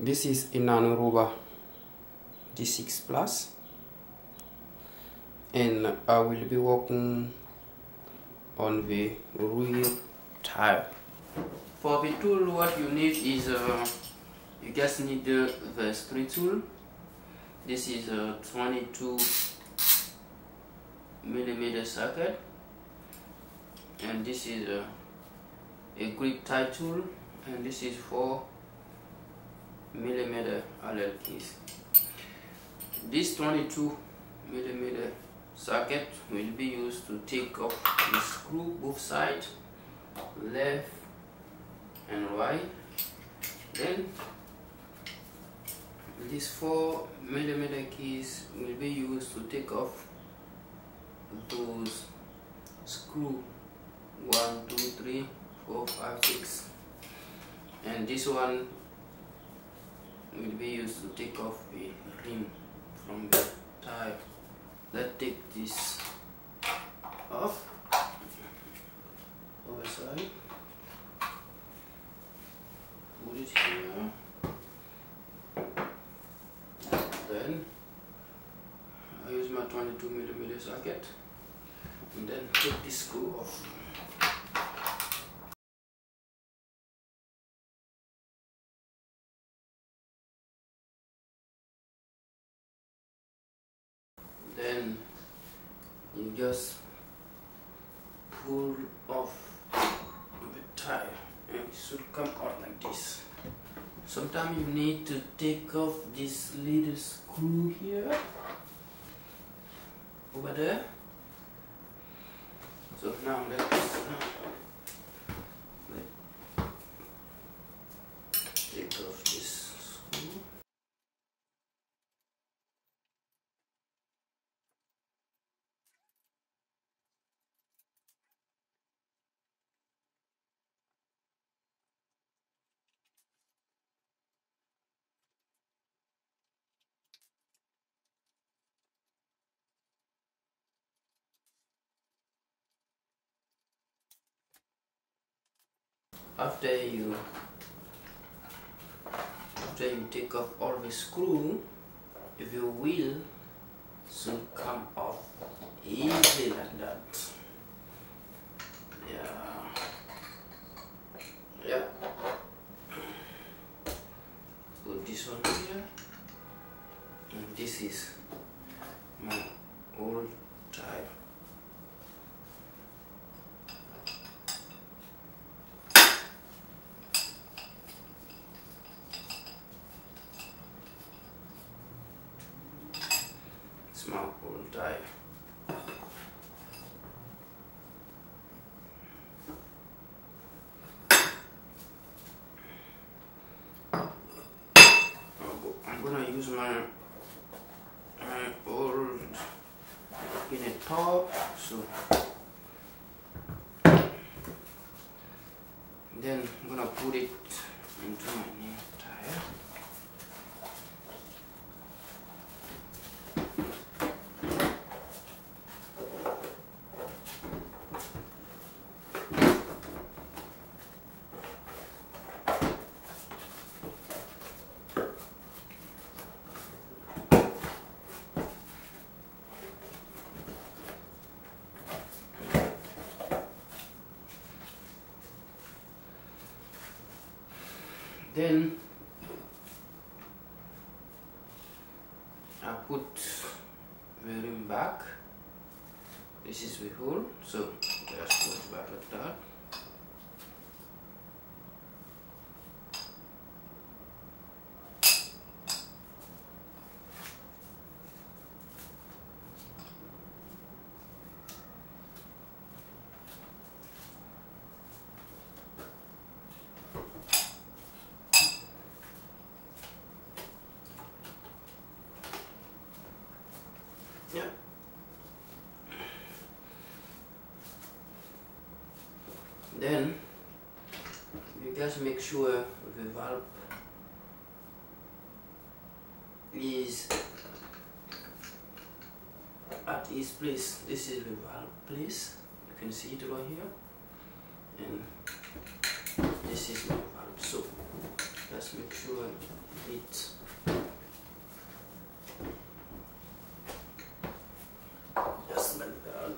This is Inanuruba G6 Plus and I will be working on the rear tire. For the tool what you need is uh, you just need the, the spray tool. This is a 22 millimeter socket and this is a, a grip tie tool and this is for millimeter Allen keys. This 22 millimeter socket will be used to take off the screw both sides, left and right. Then these 4 millimeter keys will be used to take off those screw 1, 2, 3, 4, 5, 6 and this one will be used to take off the rim from the tire. Let's take this off over side. Put it here. Then I use my 22 millimeter socket and then take this screw off. Then you just pull off the tire and it should come out like this. Sometimes you need to take off this little screw here. Over there. So now let's let take off this screw after you after you take off all the screw the wheel should come off easy like that. Yeah. Yeah. Put this one here. And this is my old tire small old oh, tire. I'm gonna use my my old in top so then I'm gonna put it into my new tire. Then I put the rim back. This is the hole. So just put back like that Yeah. Then you just make sure the valve is at its place. This is the valve place. You can see it right here. And this is my valve. So just make sure it's just like that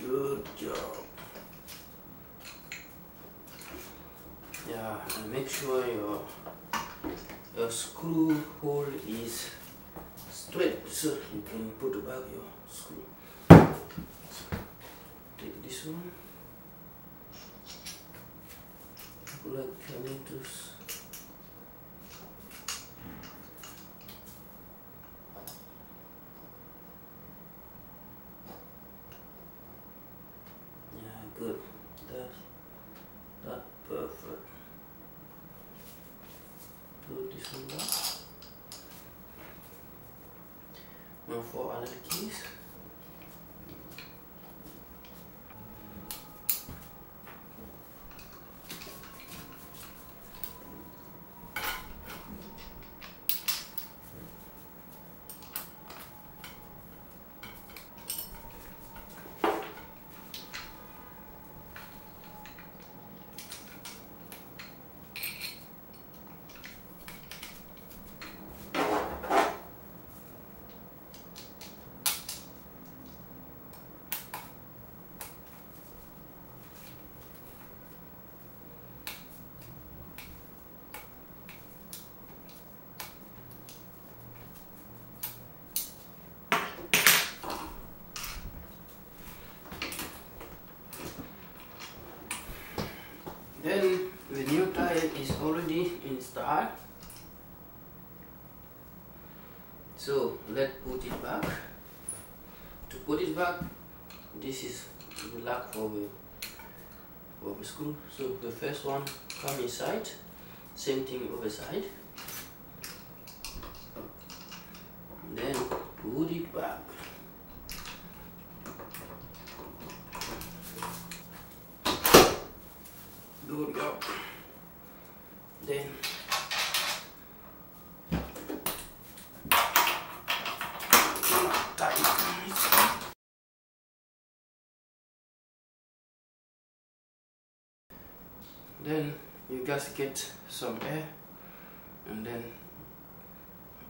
good job yeah and make sure your your screw hole is straight. So uh, you can put back your screw. Take this one. Like I need to yeah good that's that perfect put this one back now for other keys Then the new tire is installed. So let's put it back. To put it back, this is the lock for the, for the screw. So the first one come inside, same thing other side. Then put it back. Then you just get some air and then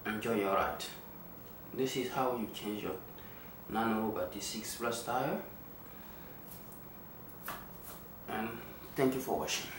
enjoy your ride. This is how you change your Nanrobot 6 Plus tire. And thank you for watching.